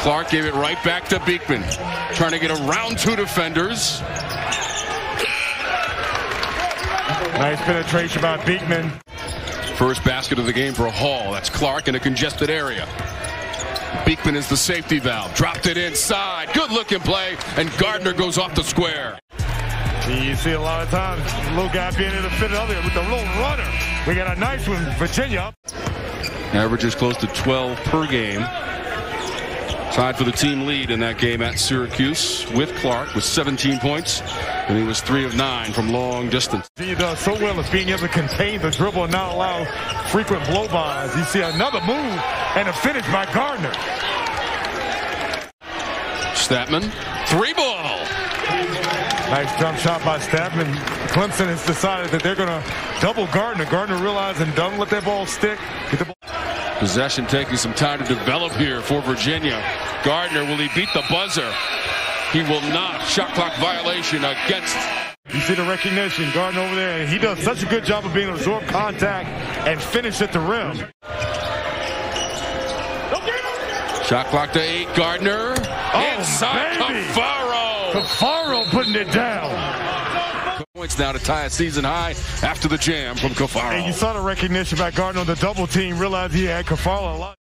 Clark gave it right back to Beekman. Trying to get around two defenders. Nice penetration by Beekman. First basket of the game for Hall. That's Clark in a congested area. Beekman is the safety valve. Dropped it inside. Good looking play. And Gardner goes off the square. You see a lot of times, the little guy being able to fit it up there with the little runner. We got a nice one, Virginia. Averages close to 12 per game. Tied for the team lead in that game at Syracuse with Clark with 17 points. And he was 3 of 9 from long distance. He does so well as being able to contain the dribble and not allow frequent blow-bys. You see another move and a finish by Gardner. Stattmann, three ball. Nice jump shot by Stattmann. Clemson has decided that they're going to double Gardner. Gardner realizing don't let that ball stick. Possession taking some time to develop here for Virginia. Gardner, will he beat the buzzer? He will not. Shot clock violation against. You see the recognition. Gardner over there. He does such a good job of being able to absorb contact and finish at the rim. Shot clock to eight. Gardner. Oh, Inside baby. Caffaro. Caffaro putting it down. Points now to tie a season high after the jam from Caffaro. And you saw the recognition by Gardner on the double team. Realized he had Caffaro a lot.